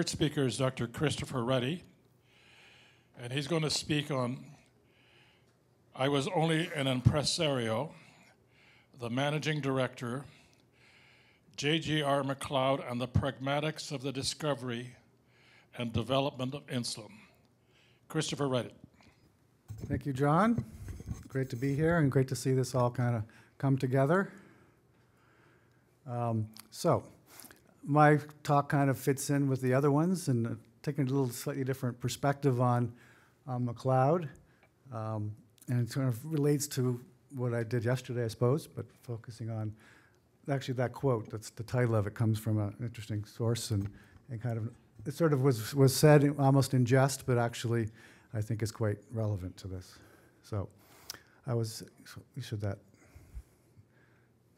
third speaker is Dr. Christopher Rutty, and he's going to speak on I was only an impresario, the managing director, J.G.R. McLeod, and the pragmatics of the discovery and development of insulin. Christopher Rutty. Thank you, John. Great to be here and great to see this all kind of come together. Um, so, my talk kind of fits in with the other ones and taking a little slightly different perspective on, on Macleod. Um, and it sort of relates to what I did yesterday, I suppose, but focusing on actually that quote. That's the title of it comes from an interesting source and, and kind of it sort of was, was said almost in jest, but actually I think is quite relevant to this. So I was, so we should that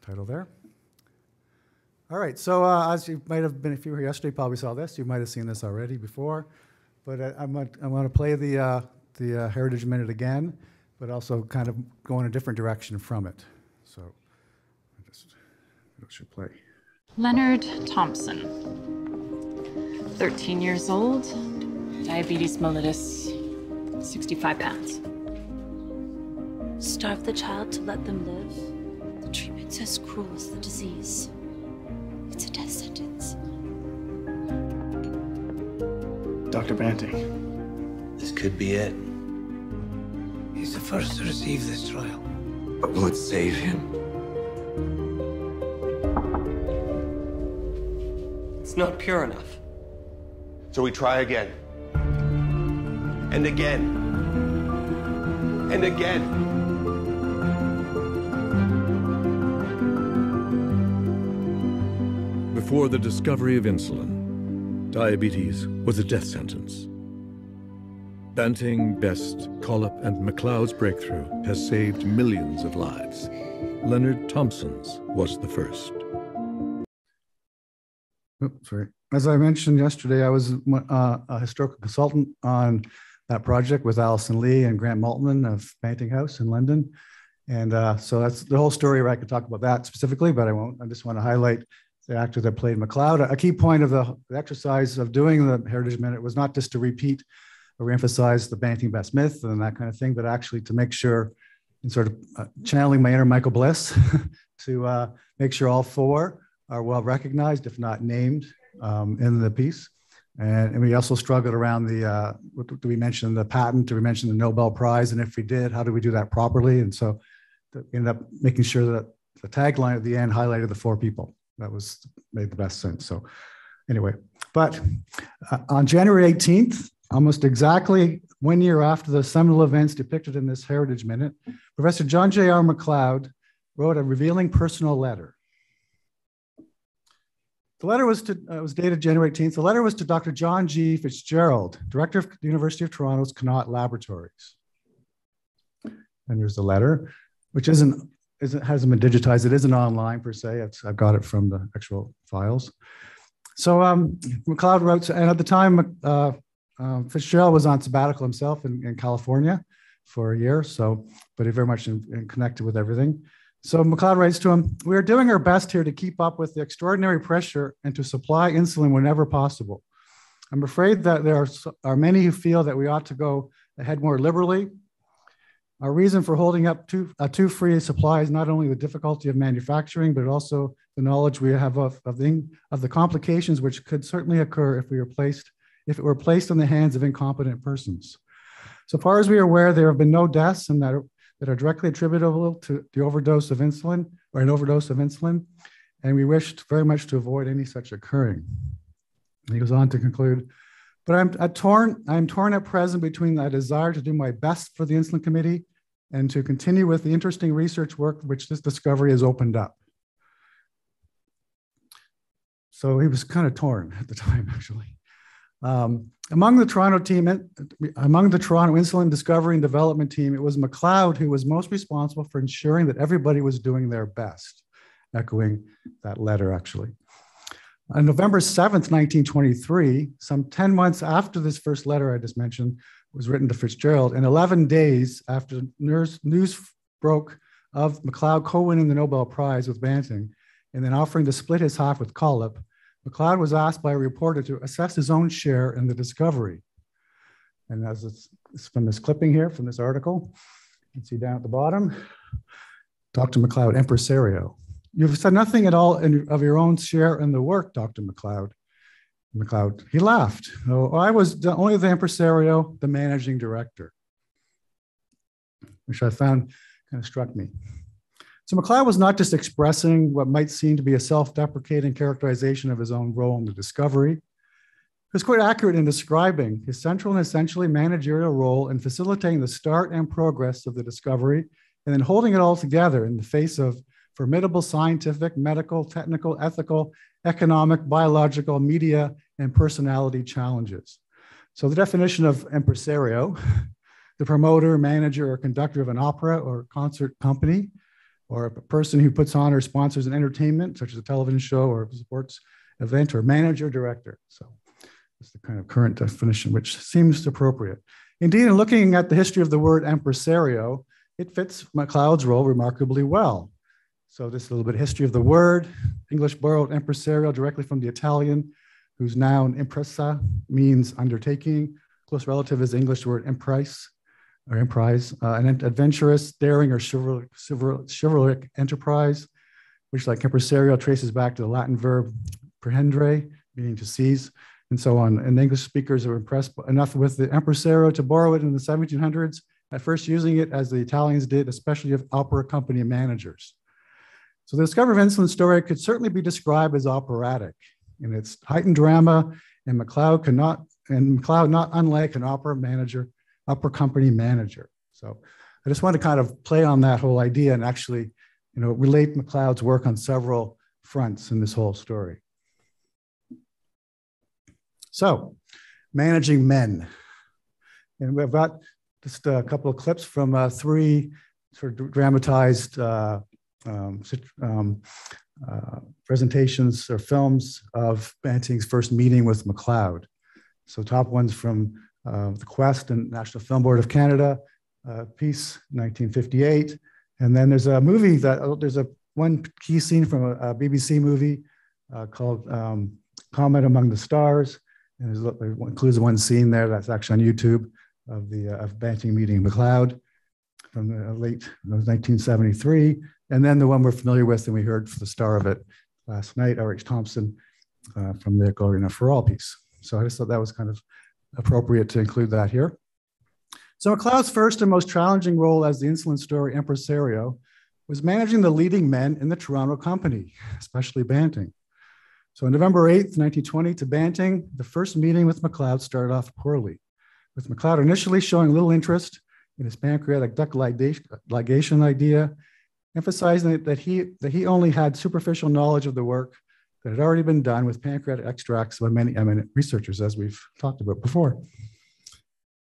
title there. All right, so uh, as you might have been, if you were here yesterday, probably saw this. You might have seen this already before, but I, I'm, gonna, I'm going to play the, uh, the uh, Heritage Minute again, but also kind of go in a different direction from it. So I just it should play. Leonard Thompson, 13 years old, diabetes mellitus, 65 pounds. Starve the child to let them live? The treatment's as cruel as the disease. Dr. Banting. This could be it. He's the first to receive this trial. But will it save him? It's not pure enough. So we try again. And again. And again. Before the discovery of insulin, diabetes was a death sentence. Banting, Best, Collip, and Macleod's breakthrough has saved millions of lives. Leonard Thompson's was the first. Oh, sorry. As I mentioned yesterday, I was uh, a historical consultant on that project with Alison Lee and Grant Maltman of Banting House in London. And uh, so that's the whole story where I could talk about that specifically, but I won't. I just want to highlight the actor that played Macleod. A key point of the, exercise of doing the Heritage Minute was not just to repeat or emphasize the Banting Best myth and that kind of thing, but actually to make sure, and sort of uh, channeling my inner Michael Bliss, to uh, make sure all four are well recognized, if not named, um, in the piece. And, and, we also struggled around the, uh, do we mention the patent? Do we mention the Nobel Prize? And if we did, how do we do that properly? And so we ended up making sure that the tagline at the end highlighted the four people. That was made the best sense. So anyway, but uh, on January 18th, almost exactly one year after the seminal events depicted in this Heritage Minute, Professor John J.R. Macleod wrote a revealing personal letter the letter was, to, uh, was dated January 18th. The letter was to Dr. John G. Fitzgerald, director of the University of Toronto's Connaught Laboratories. And here's the letter, which isn't, isn't hasn't been digitized. It isn't online per se. It's, I've got it from the actual files. So um, Macleod wrote, and at the time, uh, uh, Fitzgerald was on sabbatical himself in, in, California for a year. So, but he very much in, in connected with everything. So Macleod writes to him, We are doing our best here to keep up with the extraordinary pressure and to supply insulin whenever possible. I'm afraid that there are, are many who feel that we ought to go ahead more liberally. Our reason for holding up too, a uh, too free supply is not only the difficulty of manufacturing, but also the knowledge we have of, of, the, of the complications which could certainly occur if we were placed, if it were placed in the hands of incompetent persons. So far as we are aware, there have been no deaths and that that are directly attributable to the overdose of insulin or an overdose of insulin, and we wish very much to avoid any such occurring. He goes on to conclude, but I'm, I'm torn, I'm torn at present between the desire to do my best for the insulin committee and to continue with the interesting research work which this discovery has opened up. So he was kind of torn at the time, actually. Um, among the Toronto team, among the Toronto insulin discovery and development team, it was Macleod who was most responsible for ensuring that everybody was doing their best, echoing that letter actually. On November 7th, 1923, some 10 months after this first letter I just mentioned was written to Fitzgerald, and 11 days after news broke of Macleod co-winning the Nobel Prize with Banting, and then offering to split his half with Collip, Macleod was asked by a reporter to assess his own share in the discovery. And as it's, it's from this clipping here, from this article, you can see down at the bottom, Dr. Macleod, impresario. You've said nothing at all in, of your own share in the work, Dr. Macleod. Macleod, he laughed. Oh, I was the, only the impresario, the managing director, which I found kind of struck me. So Macleod was not just expressing what might seem to be a self-deprecating characterization of his own role in the discovery. He was quite accurate in describing his central and essentially managerial role in facilitating the start and progress of the discovery, and then holding it all together in the face of formidable scientific, medical, technical, ethical, economic, biological, media, and personality challenges. So the definition of impresario, the promoter, manager, or conductor of an opera or concert company, or a person who puts on or sponsors an entertainment, such as a television show or sports event, or manager, director. So that's the kind of current definition, which seems appropriate. Indeed, in looking at the history of the word impresario, it fits Macleod's role remarkably well. So this is a little bit of history of the word. English borrowed impresario directly from the Italian, whose noun impresa means undertaking. Close relative is English word emprise or emprise, uh, an adventurous, daring, or chivalric, chivalric enterprise, which like impresario traces back to the Latin verb prehendre, meaning to seize, and so on. And English speakers are impressed enough with the impresario to borrow it in the 1700s, at first using it as the Italians did, especially of opera company managers. So the discovery of insulin story could certainly be described as operatic in its heightened drama, and Macleod cannot, and Macleod not unlike an opera manager, opera company manager. So I just want to kind of play on that whole idea and actually, you know, relate Macleod's work on several fronts in this whole story. So, managing men. And we've got just a couple of clips from uh, three sort of dramatized uh, um, um, uh, presentations or films of Banting's first meeting with Macleod. So top ones from uh, the Quest and National Film Board of Canada, uh, Peace, 1958. And then there's a movie that, oh, there's a one key scene from a, a BBC movie uh, called um, Comet Among the Stars. And it includes one scene there that's actually on YouTube of the uh, of Banting meeting Macleod from the late 1973. And then the one we're familiar with and we heard the star of it last night, R.H. Thompson uh, from the Gloria for All piece. So I just thought that was kind of appropriate to include that here. So Macleod's first and most challenging role as the insulin story impresario was managing the leading men in the Toronto company, especially Banting. So on November 8th, 1920, to Banting, the first meeting with Macleod started off poorly, with Macleod initially showing little interest in his pancreatic duct ligation idea emphasizing that he, that he only had superficial knowledge of the work that had already been done with pancreatic extracts by many eminent researchers, as we've talked about before.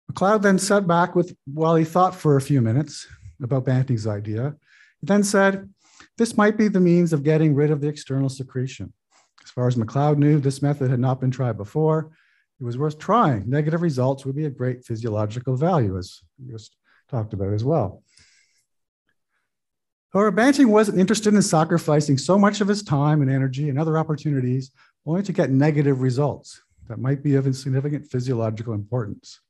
Macleod then sat back with, while he thought for a few minutes about Banting's idea, he then said, this might be the means of getting rid of the external secretion. As far as Macleod knew, this method had not been tried before. It was worth trying. Negative results would be a great physiological value, as we just talked about as well. However, Banting wasn't interested in sacrificing so much of his time and energy and other opportunities only to get negative results that might be of insignificant physiological importance.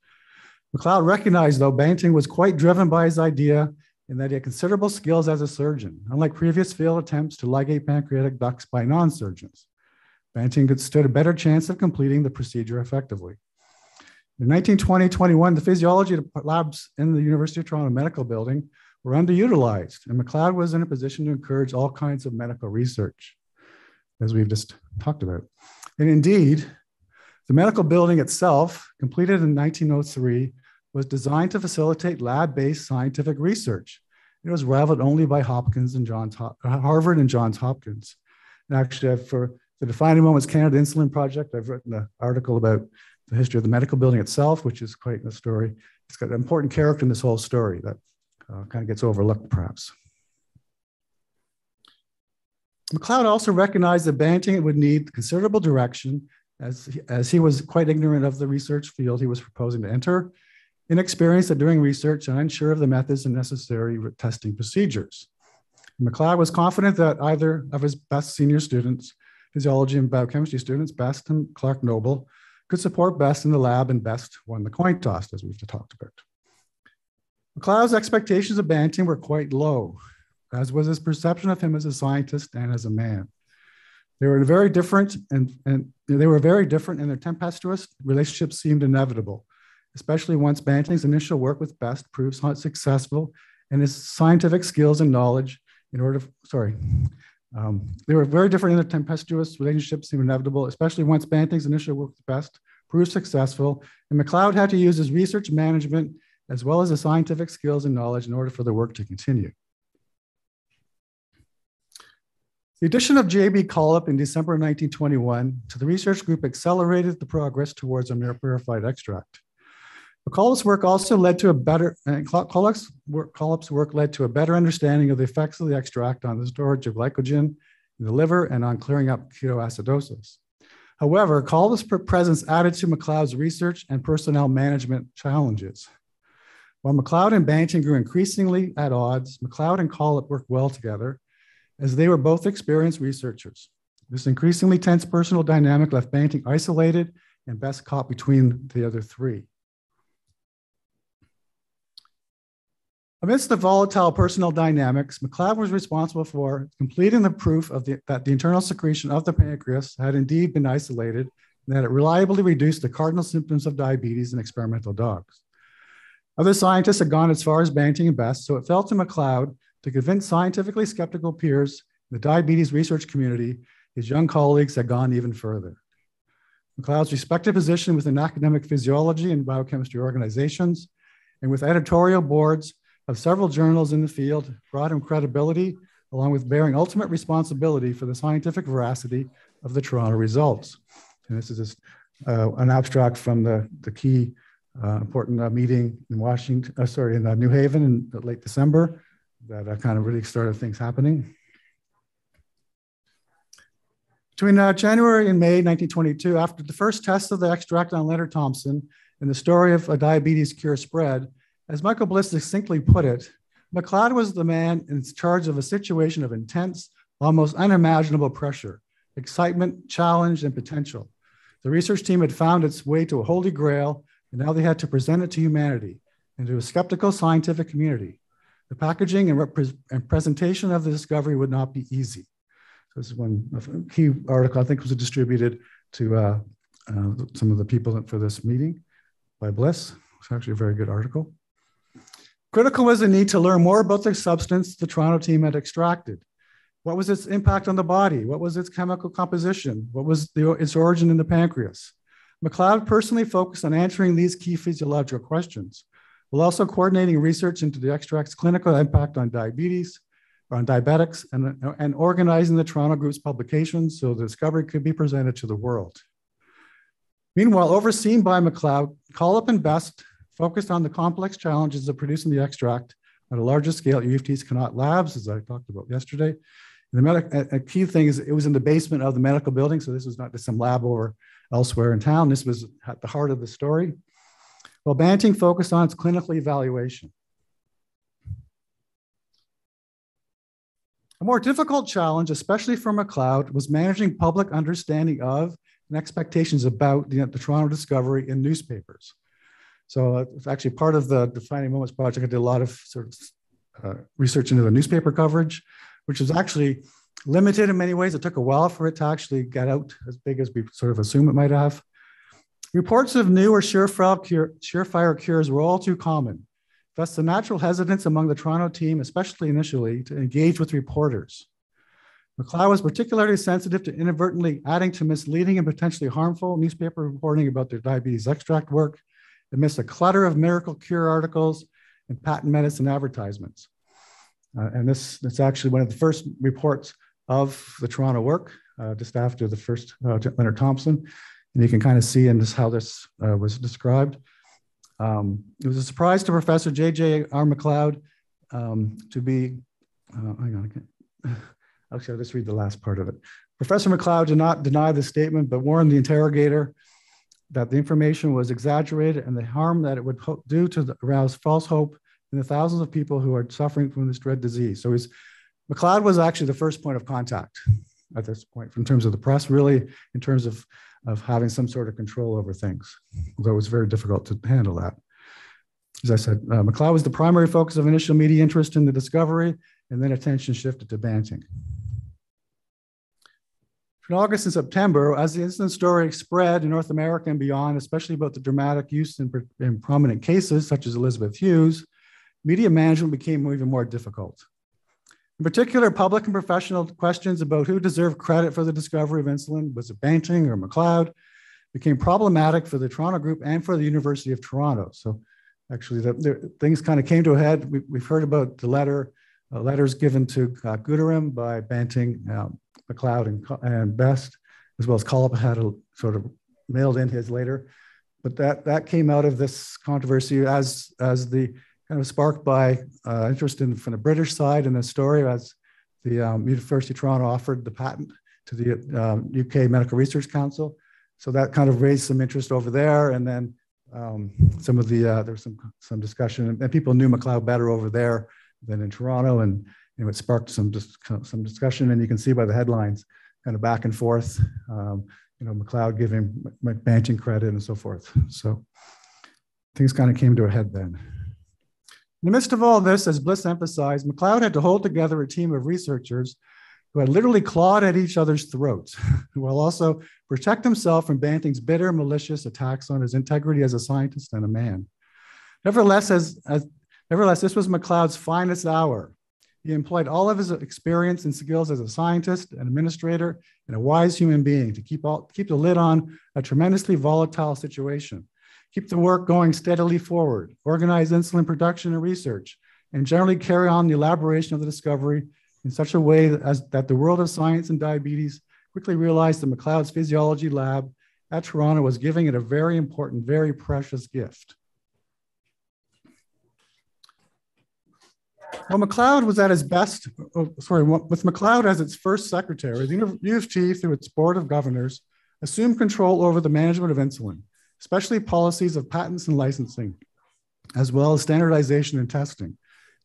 Macleod recognized, though, Banting was quite driven by his idea and that he had considerable skills as a surgeon, unlike previous failed attempts to ligate pancreatic ducts by non surgeons. Banting could stood a better chance of completing the procedure effectively. In 1920 21, the physiology labs in the University of Toronto Medical Building were underutilized, and Macleod was in a position to encourage all kinds of medical research, as we've just talked about. And indeed, the medical building itself, completed in 1903, was designed to facilitate lab-based scientific research. It was rivaled only by Hopkins and Johns Harvard and Johns Hopkins. And actually, for the Defining Moments Canada Insulin Project, I've written an article about the history of the medical building itself, which is quite a story. It's got an important character in this whole story that uh, kind of gets overlooked perhaps. Macleod also recognized that Banting would need considerable direction as he, as he was quite ignorant of the research field he was proposing to enter, inexperienced at doing research and unsure of the methods and necessary testing procedures. Macleod was confident that either of his best senior students physiology and biochemistry students, Best and Clark Noble, could support Best in the lab, and Best won the coin toss, as we've talked about. Macleod's expectations of Banting were quite low, as was his perception of him as a scientist and as a man. They were very different, and, and they were very different, and their tempestuous relationship seemed inevitable, especially once Banting's initial work with Best proved successful, and his scientific skills and knowledge in order, sorry, um, they were very different in their tempestuous relationships seemed inevitable, especially once Banting's initial work with Best proved successful, and Macleod had to use his research management as well as the scientific skills and knowledge in order for the work to continue. The addition of J.B. Collip in December 1921 to the research group accelerated the progress towards a mere purified extract. McCullough's work also led to a better, uh, and Collip's work, Collip's work led to a better understanding of the effects of the extract on the storage of glycogen in the liver and on clearing up ketoacidosis. However, Collip's presence added to Macleod's research and personnel management challenges. While Macleod and Banting grew increasingly at odds, Macleod and Collip worked well together as they were both experienced researchers. This increasingly tense personal dynamic left Banting isolated and best caught between the other three. Amidst the volatile personal dynamics, Macleod was responsible for completing the proof of the, that the internal secretion of the pancreas had indeed been isolated and that it reliably reduced the cardinal symptoms of diabetes in experimental dogs. Other scientists had gone as far as Banting and Best, so it fell to Macleod to convince scientifically skeptical peers in the diabetes research community, his young colleagues had gone even further. Macleod's respected position within academic physiology and biochemistry organizations and with editorial boards of several journals in the field brought him credibility, along with bearing ultimate responsibility for the scientific veracity of the Toronto results. And this is just, uh, an abstract from the, the key important uh, meeting in Washington, uh, sorry, in uh, New Haven in late December, that uh, kind of really started things happening. Between uh, January and May 1922, after the first test of the extract on Leonard Thompson and the story of a diabetes cure spread, as Michael Bliss succinctly put it, Macleod was the man in charge of a situation of intense, almost unimaginable pressure, excitement, challenge, and potential. The research team had found its way to a holy grail, and now they had to present it to humanity and to a skeptical scientific community. The packaging and, and presentation of the discovery would not be easy. So this is one key article I think was distributed to uh, uh, some of the people for this meeting by Bliss. It's actually a very good article. Critical was the need to learn more about the substance the Toronto team had extracted. What was its impact on the body? What was its chemical composition? What was the, its origin in the pancreas? Macleod personally focused on answering these key physiological questions while also coordinating research into the extract's clinical impact on diabetes, on diabetics, and, and organizing the Toronto Group's publications so the discovery could be presented to the world. Meanwhile, overseen by Macleod, Collip and Best focused on the complex challenges of producing the extract at a larger scale at UFT's Connaught Labs, as I talked about yesterday. And the a, a key thing is it was in the basement of the medical building, so this was not just some lab over elsewhere in town. This was at the heart of the story while Banting focused on its clinical evaluation. A more difficult challenge, especially for Macleod, was managing public understanding of and expectations about the, the Toronto discovery in newspapers. So uh, it's actually part of the Defining Moments project. I did a lot of sort of uh, research into the newspaper coverage, which was actually limited in many ways. It took a while for it to actually get out as big as we sort of assume it might have. Reports of new or surefire, cure, surefire cures were all too common. Thus, the natural hesitance among the Toronto team, especially initially, to engage with reporters. Macleod was particularly sensitive to inadvertently adding to misleading and potentially harmful newspaper reporting about their diabetes extract work amidst a clutter of miracle cure articles and patent medicine advertisements. Uh, and this, is actually one of the first reports of the Toronto work, uh, just after the first uh, Leonard Thompson. And you can kind of see in this how this uh, was described. Um, it was a surprise to Professor J.J. R. Macleod um, to be, uh, hang on, actually, I'll just read the last part of it. Professor Macleod did not deny the statement, but warned the interrogator that the information was exaggerated and the harm that it would do to the, arouse false hope in the thousands of people who are suffering from this dread disease. So he's, Macleod was actually the first point of contact at this point in terms of the press, really in terms of, of having some sort of control over things. Although it was very difficult to handle that. As I said, uh, Macleod was the primary focus of initial media interest in the discovery, and then attention shifted to Banting. In August and September, as the incident story spread in North America and beyond, especially about the dramatic use in, in prominent cases such as Elizabeth Hughes, media management became even more difficult. In particular, public and professional questions about who deserved credit for the discovery of insulin, was it Banting or Macleod, became problematic for the Toronto Group and for the University of Toronto. So actually, the, the, things kind of came to a head. We, have heard about the letter, uh, letters given to uh, by Banting, um, Macleod, and, and Best, as well as Collip had a, sort of mailed in his later. But that, that came out of this controversy as, as the kind of sparked by uh, interest in from the British side in the story as the um, University of Toronto offered the patent to the um, UK Medical Research Council. So that kind of raised some interest over there. And then um, some of the, uh, there was some, some discussion and people knew Macleod better over there than in Toronto. And you know, it sparked some, dis- some discussion and you can see by the headlines kind of back and forth, um, you know, Macleod giving Banting credit and so forth. So things kind of came to a head then. In the midst of all this, as Bliss emphasized, Macleod had to hold together a team of researchers who had literally clawed at each other's throats, while also protect himself from Banting's bitter, malicious attacks on his integrity as a scientist and a man. Nevertheless, as, as, nevertheless, this was Macleod's finest hour. He employed all of his experience and skills as a scientist, an administrator, and a wise human being to keep, all, keep the lid on a tremendously volatile situation keep the work going steadily forward, organize insulin production and research, and generally carry on the elaboration of the discovery in such a way that, as, that the world of science and diabetes quickly realized that Macleod's physiology lab at Toronto was giving it a very important, very precious gift. Well, Macleod was at his best, oh, sorry, with Macleod as its first secretary, the U of T, through its board of governors, assumed control over the management of insulin especially policies of patents and licensing, as well as standardization and testing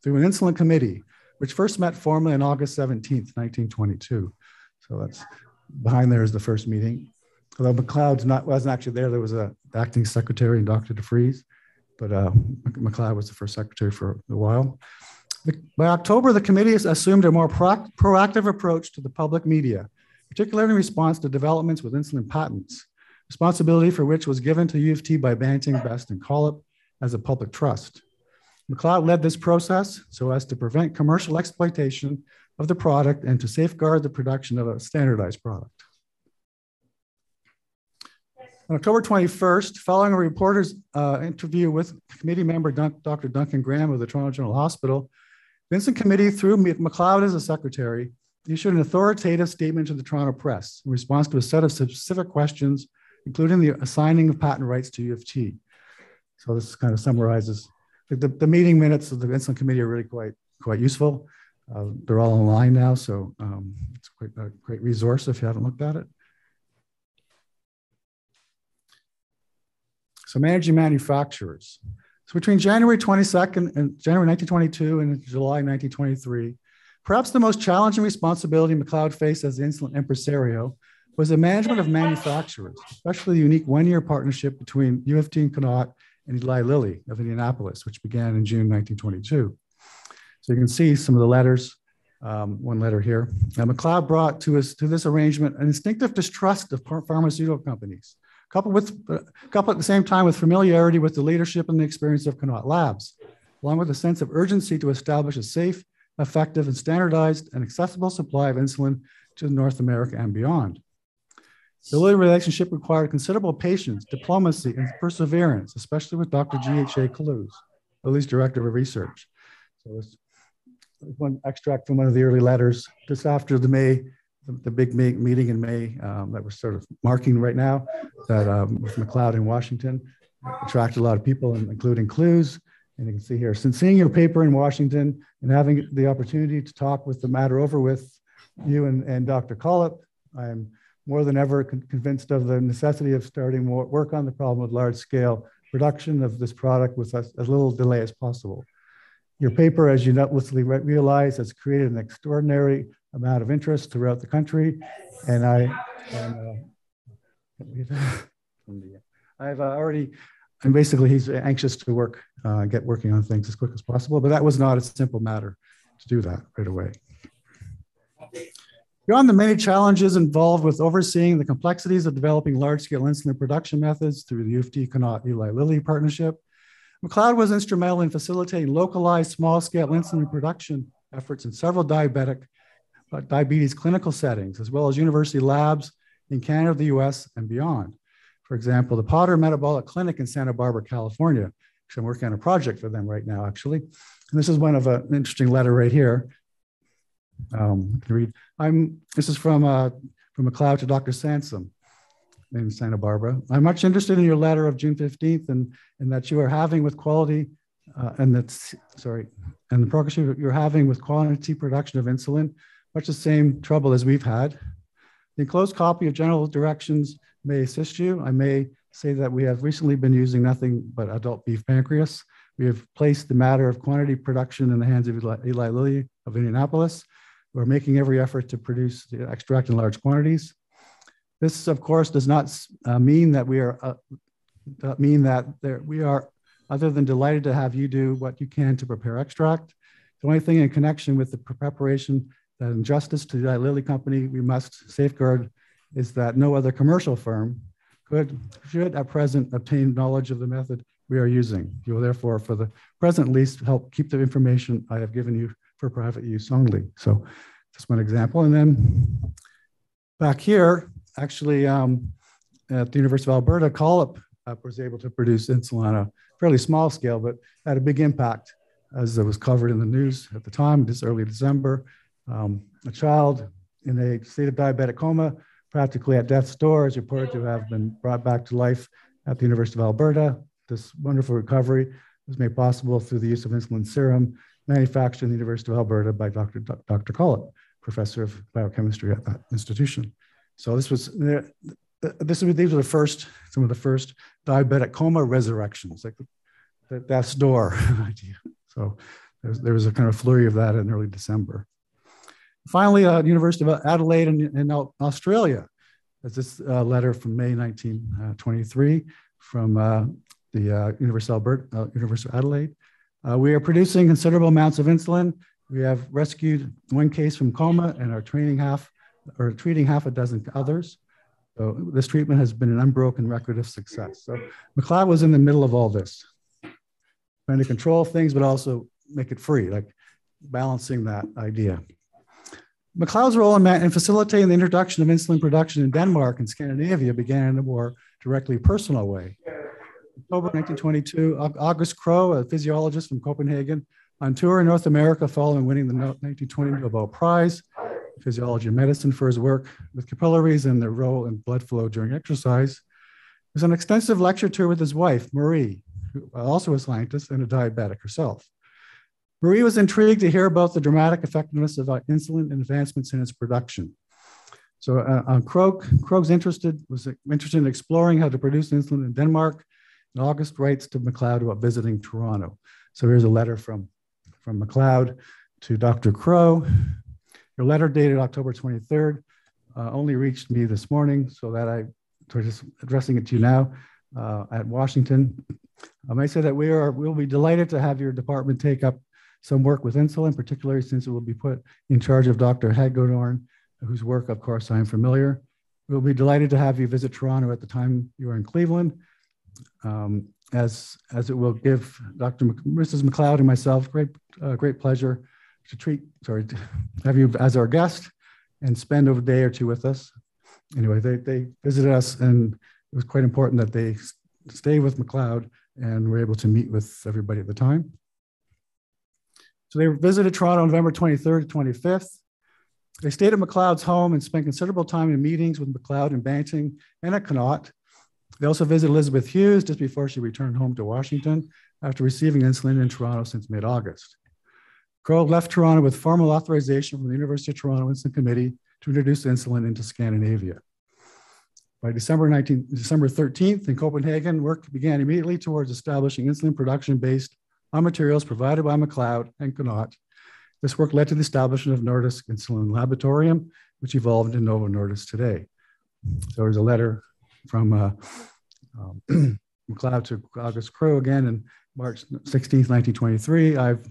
through an insulin committee, which first met formally on August 17th, 1922. So that's behind there is the first meeting. Although Macleod's not wasn't actually there, there was a acting secretary, and Dr. DeFries, but uh, Macleod was the first secretary for a while. The, by October, the committee assumed a more pro proactive approach to the public media, particularly in response to developments with insulin patents responsibility for which was given to U of T by Banting, Best, and Collip as a public trust. Macleod led this process so as to prevent commercial exploitation of the product and to safeguard the production of a standardized product. On October 21st, following a reporter's uh, interview with committee member Dun Dr. Duncan Graham of the Toronto General Hospital, Vincent Committee, through Macleod as a secretary, issued an authoritative statement to the Toronto press in response to a set of specific questions including the assigning of patent rights to U of T. So this kind of summarizes the, the meeting minutes of the insulin committee are really quite quite useful. Uh, they're all online now, so um, it's quite a great resource if you haven't looked at it. So managing manufacturers. So between January 22nd and January 1922 and July 1923, perhaps the most challenging responsibility Macleod faced as the insulin impresario was the management of manufacturers, especially the unique one-year partnership between UFT and Connaught and Eli Lilly of Indianapolis, which began in June 1922. So you can see some of the letters, um, one letter here. Now, Macleod brought to, us, to this arrangement an instinctive distrust of pharmaceutical companies, coupled with, uh, coupled at the same time with familiarity with the leadership and the experience of Connaught Labs, along with a sense of urgency to establish a safe, effective, and standardized and accessible supply of insulin to North America and beyond. The relationship required considerable patience, diplomacy, and perseverance, especially with Dr. G.H.A. Clowes, Lilly's director of research. So it's one extract from one of the early letters just after the May, the, the big May, meeting in May um, that we're sort of marking right now, that um, with Macleod in Washington, attracted a lot of people, including Clowes. And you can see here, since seeing your paper in Washington and having the opportunity to talk with the matter over with you and, and Dr. Collip, I'm more than ever con convinced of the necessity of starting more work on the problem of large scale production of this product with as, as little delay as possible. Your paper, as you doubtlessly realize, has created an extraordinary amount of interest throughout the country. And I, and, uh, I've uh, already, and basically he's anxious to work, uh, get working on things as quick as possible, but that was not a simple matter to do that right away. Beyond the many challenges involved with overseeing the complexities of developing large-scale insulin production methods through the U of T Connaught Eli Lilly partnership, Macleod was instrumental in facilitating localized small-scale insulin production efforts in several diabetic uh, diabetes clinical settings, as well as university labs in Canada, the US, and beyond. For example, the Potter Metabolic Clinic in Santa Barbara, California, which I'm working on a project for them right now, actually. And this is one of an interesting letter right here. Um, read. I'm. This is from uh, from Macleod to Dr. Sansum in Santa Barbara. I'm much interested in your letter of June 15th and, and that you are having with quality uh, and that's sorry, and the progress you're having with quantity production of insulin, much the same trouble as we've had. The enclosed copy of general directions may assist you. I may say that we have recently been using nothing but adult beef pancreas. We have placed the matter of quantity production in the hands of Eli, Eli Lilly of Indianapolis. We're making every effort to produce the extract in large quantities. This, of course, does not uh, mean that we are uh, mean that there, we are other than delighted to have you do what you can to prepare extract. The only thing in connection with the preparation that in justice to the Lilly Company we must safeguard is that no other commercial firm could, should at present obtain knowledge of the method we are using. You will therefore, for the present least, help keep the information I have given you for private use only. So just one example. And then back here, actually um, at the University of Alberta, Collip uh, was able to produce insulin on a fairly small scale, but had a big impact as it was covered in the news at the time, this early December. Um, a child in a state of diabetic coma, practically at death's door, is reported to have been brought back to life at the University of Alberta. This wonderful recovery was made possible through the use of insulin serum manufactured in the University of Alberta by Dr. D Dr. Collip, professor of biochemistry at that institution. So this was this would these were the first some of the first diabetic coma resurrections, like the, death's door idea. So there was, there was, a kind of flurry of that in early December. Finally, uh, University of Adelaide in, in Australia. There's this uh, letter from May 1923 uh, from uh, the uh, University of, Alberta, uh, University of Adelaide. Uh, we are producing considerable amounts of insulin. We have rescued one case from coma and are training half or treating half a dozen others. So this treatment has been an unbroken record of success. So Macleod was in the middle of all this, trying to control things, but also make it free, like balancing that idea. Macleod's role in, in, facilitating the introduction of insulin production in Denmark and Scandinavia began in a more directly personal way. October 1922, August Krogh, a physiologist from Copenhagen, on tour in North America following winning the 1920 Nobel Prize, in physiology and medicine for his work with capillaries and their role in blood flow during exercise. Was an extensive lecture tour with his wife, Marie, who also a scientist and a diabetic herself. Marie was intrigued to hear about the dramatic effectiveness of insulin and advancements in its production. So uh, uh, Krogh, Krogh's interested, was interested in exploring how to produce insulin in Denmark. And August writes to Macleod about visiting Toronto. So here's a letter from, from Macleod to Dr. Krogh. Your letter dated October 23rd uh, only reached me this morning, so that I, just addressing it to you now uh, at Washington. I may say that we are, we'll be delighted to have your department take up some work with insulin, particularly since it will be put in charge of Dr. Hagedorn, whose work, of course, I'm familiar. We'll be delighted to have you visit Toronto at the time you are in Cleveland, um, as, as it will give Dr. Mc, Mrs. Macleod and myself great, uh, great pleasure to treat, sorry, to have you as our guest and spend a day or two with us. Anyway, they, they visited us and it was quite important that they stay with Macleod and were able to meet with everybody at the time. So they visited Toronto November 23rd to 25th. They stayed at Macleod's home and spent considerable time in meetings with Macleod and Banting and at Connaught. They also visited Elizabeth Hughes just before she returned home to Washington after receiving insulin in Toronto since mid-August. Krogh left Toronto with formal authorization from the University of Toronto Insulin Committee to introduce insulin into Scandinavia. By December, 19, December 13th in Copenhagen, work began immediately towards establishing insulin production based on materials provided by Macleod and Connaught. This work led to the establishment of Nordisk Insulin Laboratorium, which evolved into Novo Nordisk today. So there's a letter from uh, um, Macleod to August Krogh again in March 16th, 1923. I've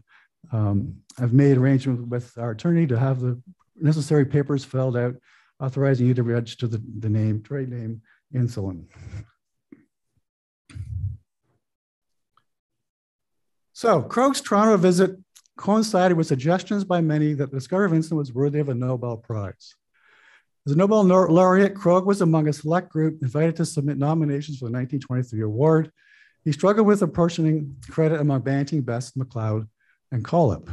um, I've made arrangements with our attorney to have the necessary papers filled out, authorizing you to register the, the name, trade name, insulin. So Krogh's Toronto visit coincided with suggestions by many that the discovery of insulin was worthy of a Nobel Prize. As a Nobel laureate, Krogh was among a select group invited to submit nominations for the 1923 award. He struggled with apportioning credit among Banting, Best, Macleod, and Collip.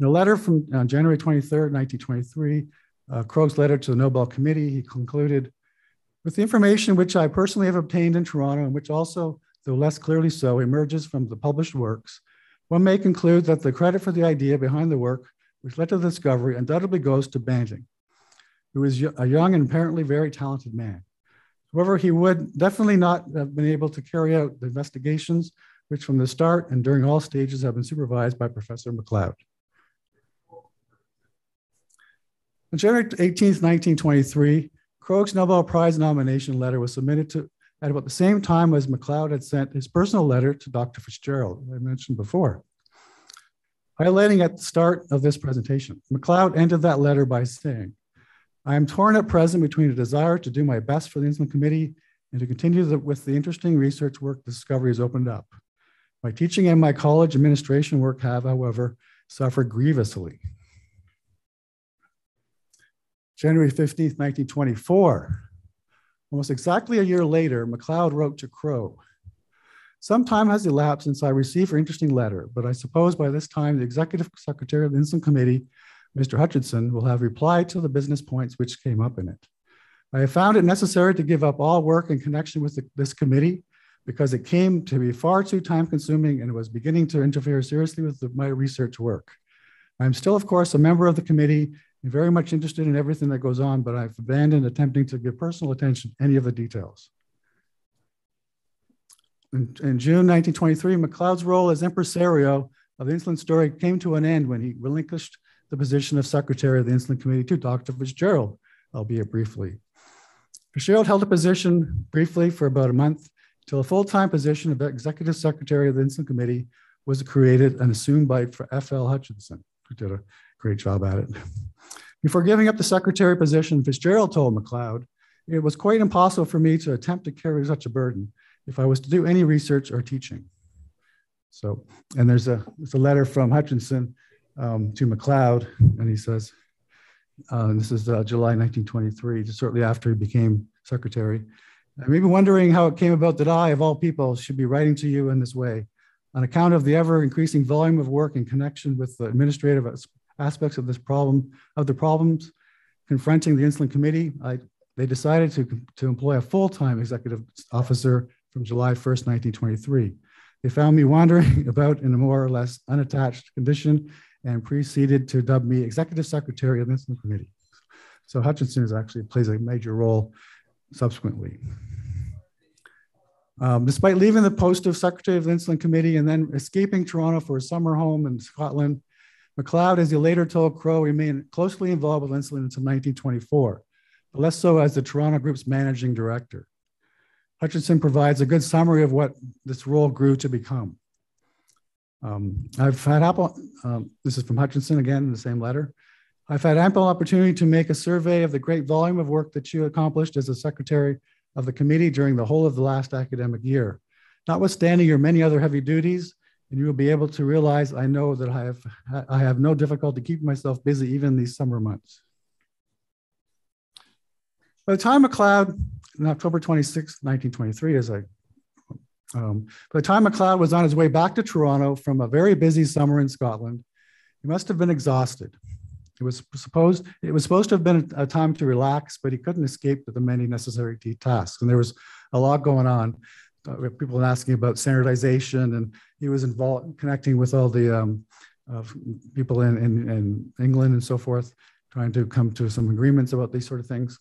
In a letter from uh, January 23, 1923, uh, Krogh's letter to the Nobel Committee, he concluded, with the information which I personally have obtained in Toronto, and which also, though less clearly so, emerges from the published works, one may conclude that the credit for the idea behind the work which led to the discovery undoubtedly goes to Banting who is a young and apparently very talented man. However, he would definitely not have been able to carry out the investigations, which from the start and during all stages have been supervised by Professor Macleod. On January 18, 1923, Krogh's Nobel Prize nomination letter was submitted to at about the same time as Macleod had sent his personal letter to Dr. Fitzgerald, I mentioned before. Highlighting at the start of this presentation, Macleod ended that letter by saying, I am torn at present between a desire to do my best for the Insulin Committee and to continue the, with the interesting research work the Discovery has opened up. My teaching and my college administration work have, however, suffered grievously. January 15th, 1924, almost exactly a year later, Macleod wrote to Krogh. Some time has elapsed since I received your interesting letter, but I suppose by this time the executive secretary of the Insulin Committee Mr. Hutchinson will have replied to the business points which came up in it. I have found it necessary to give up all work in connection with the, this committee because it came to be far too time consuming and was beginning to interfere seriously with the, my research work. I'm still, of course, a member of the committee and very much interested in everything that goes on, but I've abandoned attempting to give personal attention to any of the details. In, in June 1923, Macleod's role as impresario of the insulin story came to an end when he relinquished the position of Secretary of the Insulin Committee to Dr. Fitzgerald, albeit briefly. Fitzgerald held a position briefly for about a month until a full-time position of Executive Secretary of the Insulin Committee was created and assumed by F.L. Hutchinson, who did a great job at it. Before giving up the secretary position, Fitzgerald told Macleod, it was quite impossible for me to attempt to carry such a burden if I was to do any research or teaching. So, and there's a, there's a letter from Hutchinson um, to Macleod, and he says, uh, and this is uh, July 1923, just shortly after he became secretary. I may be wondering how it came about that I, of all people, should be writing to you in this way. On account of the ever increasing volume of work in connection with the administrative aspects of this problem, of the problems confronting the insulin committee, I, they decided to, to employ a full-time executive officer from July 1st, 1923. They found me wandering about in a more or less unattached condition and proceeded to dub me executive secretary of the Insulin Committee. So Hutchinson is actually plays a major role subsequently. Um, despite leaving the post of secretary of the Insulin Committee and then escaping Toronto for a summer home in Scotland, Macleod, as he later told Krogh, remained closely involved with insulin until 1924, but less so as the Toronto Group's managing director. Hutchinson provides a good summary of what this role grew to become. Um, I've had ample, um, this is from Hutchinson again in the same letter. I've had ample opportunity to make a survey of the great volume of work that you accomplished as a secretary of the committee during the whole of the last academic year. Notwithstanding your many other heavy duties, and you will be able to realize I know that I have, I have no difficulty keeping myself busy even these summer months. By the time Macleod, on October 26, 1923, as I um, by the time Macleod was on his way back to Toronto from a very busy summer in Scotland, he must have been exhausted. It was supposed it was supposed to have been a time to relax, but he couldn't escape the many necessary tasks, and there was a lot going on. Uh, people asking about standardization, and he was involved connecting with all the um, uh, people in, in, in England and so forth, trying to come to some agreements about these sort of things.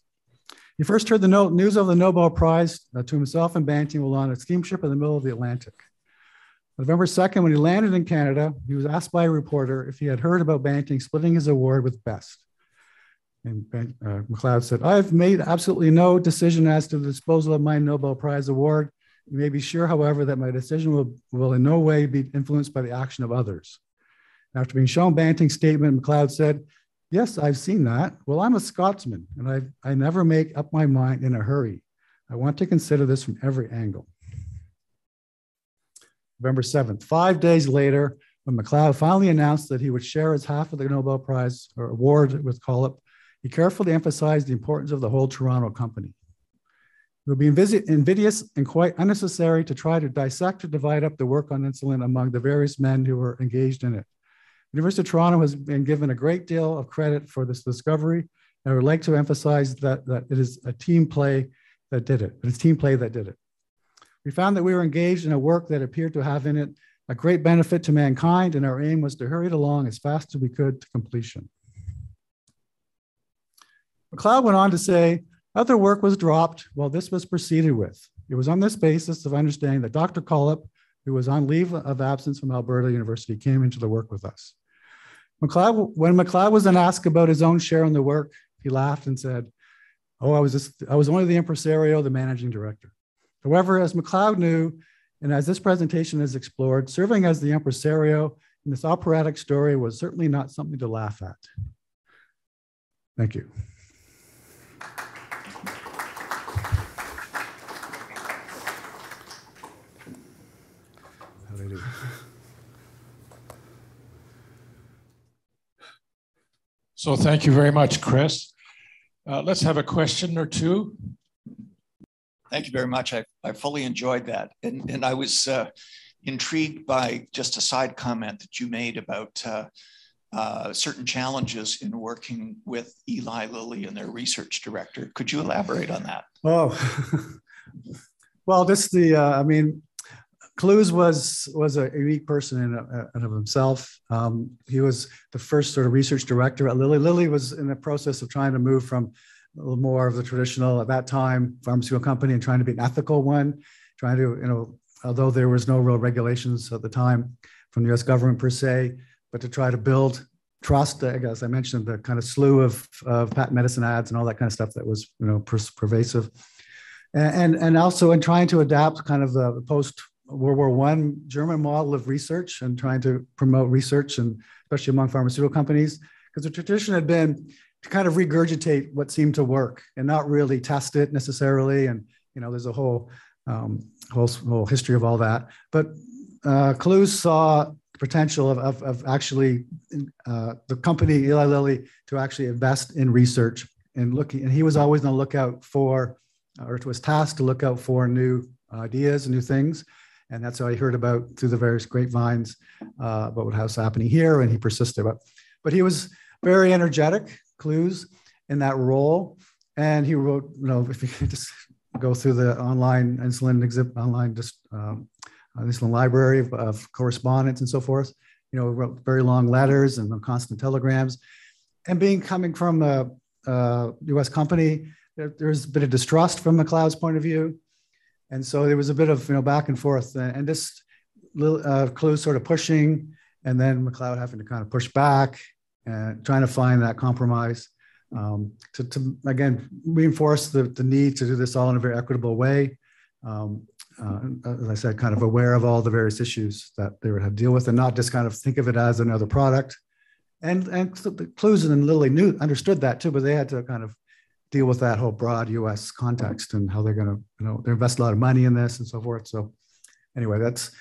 He first heard the news of the Nobel Prize uh, to himself and Banting while on a steamship in the middle of the Atlantic. November 2nd, when he landed in Canada, he was asked by a reporter if he had heard about Banting splitting his award with Best. And uh, Macleod said, I've made absolutely no decision as to the disposal of my Nobel Prize award. You may be sure, however, that my decision will, will in no way be influenced by the action of others. After being shown Banting's statement, Macleod said, Yes, I've seen that. Well, I'm a Scotsman and I, I never make up my mind in a hurry. I want to consider this from every angle. November 7th, five days later, when Macleod finally announced that he would share his half of the Nobel Prize or award with Collip, he carefully emphasized the importance of the whole Toronto company. It would be invidious and quite unnecessary to try to dissect or divide up the work on insulin among the various men who were engaged in it. University of Toronto has been given a great deal of credit for this discovery. And I would like to emphasize that, that it is a team play that did it. It's team play that did it. We found that we were engaged in a work that appeared to have in it a great benefit to mankind, and our aim was to hurry it along as fast as we could to completion. Macleod went on to say, other work was dropped while this was proceeded with. It was on this basis of understanding that Dr. Collip, who was on leave of absence from Alberta University, came into the work with us. Macleod, when Macleod was then asked about his own share in the work, he laughed and said, Oh, I was just, I was only the impresario, the managing director. However, as Macleod knew, and as this presentation has explored, serving as the impresario in this operatic story was certainly not something to laugh at. Thank you. So thank you very much, Chris. Uh, let's have a question or two. Thank you very much. I, I fully enjoyed that. And, and I was uh, intrigued by just a side comment that you made about uh, uh, certain challenges in working with Eli Lilly and their research director. Could you elaborate on that? Oh, well, this the, uh, I mean, Clowes was was a unique person in, of himself. Um, he was the first sort of research director at Lilly. Lilly was in the process of trying to move from a little more of the traditional at that time pharmaceutical company and trying to be an ethical one, trying to you know although there was no real regulations at the time from the U.S. government per se, but to try to build trust. I guess I mentioned the kind of slew of, of patent medicine ads and all that kind of stuff that was you know per- pervasive, and and also in trying to adapt kind of the post World War One German model of research and trying to promote research and especially among pharmaceutical companies, because the tradition had been to kind of regurgitate what seemed to work and not really test it necessarily. And you know, there's a whole um, whole, whole history of all that. But uh, Clowes saw potential of, of, of actually uh, the company Eli Lilly to actually invest in research and looking. And he was always on the lookout for, or was tasked to look out for new ideas and new things and that's how I heard about through the various grapevines uh, about what was happening here, and he persisted. But, but he was very energetic, Clowes, in that role, and he wrote, you know, if you just go through the online insulin exhibit, online just um, insulin library of, of, correspondence and so forth, you know, wrote very long letters and constant telegrams, and being coming from a, a U.S. company, there, there's a bit of distrust from Macleod's point of view and so there was a bit of you know back and forth, and this little uh, Clowes sort of pushing, and then Macleod having to kind of push back and trying to find that compromise um, to, to again reinforce the, the need to do this all in a very equitable way. Um, uh, as I said, kind of aware of all the various issues that they would have to deal with, and not just kind of think of it as another product. And and the Clowes and Lilly knew understood that too, but they had to kind of deal with that whole broad U.S. context and how they're going to, you know, they invest a lot of money in this and so forth. So, anyway, that's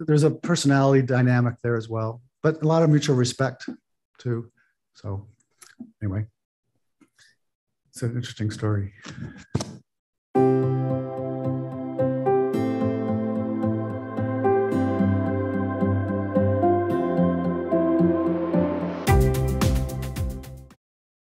there's a personality dynamic there as well, but a lot of mutual respect too. So, anyway, it's an interesting story.